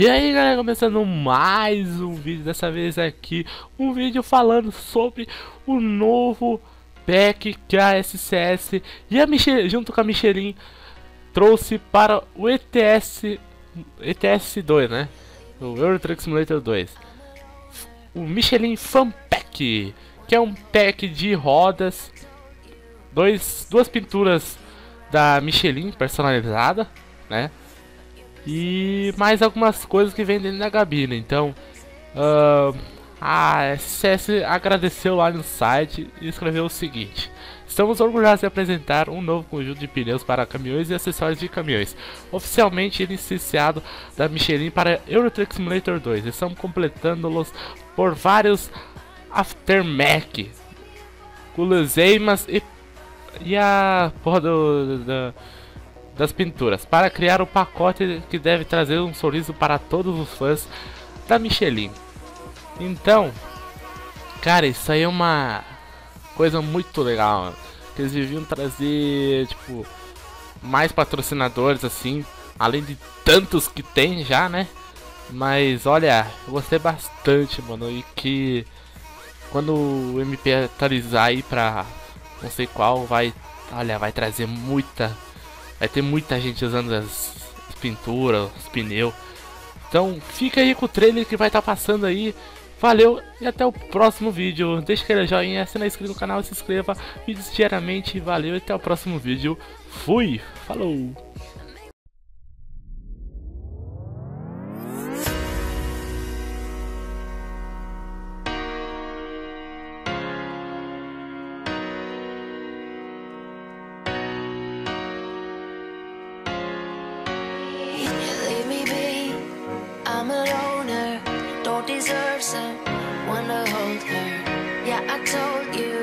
E aí galera, começando mais um vídeo, dessa vez aqui, um vídeo falando sobre o novo pack que a SCS e a Michel, junto com a Michelin trouxe para o ETS, ETS 2, né? O Euro Truck Simulator 2. O Michelin Fan Pack, que é um pack de rodas, dois, duas pinturas da Michelin personalizada, né? E mais algumas coisas que vem dentro da cabine. Então, uh, a SCS agradeceu lá no site e escreveu o seguinte: Estamos orgulhosos de apresentar um novo conjunto de pneus para caminhões e acessórios de caminhões, oficialmente licenciado da Michelin para Euro Truck Simulator 2. Estamos completando-los por vários aftermath, guloseimas e, e a porra do, do das pinturas para criar o pacote que deve trazer um sorriso para todos os fãs da Michelin. Então, cara, isso aí é uma coisa muito legal. Que eles deviam trazer, tipo, mais patrocinadores assim, além de tantos que tem já, né? Mas olha, eu gostei bastante, mano, e que quando o MP atualizar aí pra não sei qual vai, olha, vai trazer muita Vai ter muita gente usando as, as pinturas, os pneus. Então fica aí com o trailer que vai estar tá passando aí. Valeu e até o próximo vídeo. Deixa aquele joinha, se não é inscrito no canal, se inscreva. Vídeos diariamente. Valeu e até o próximo vídeo. Fui! Falou! Deserve someone to hold her. Yeah, I told you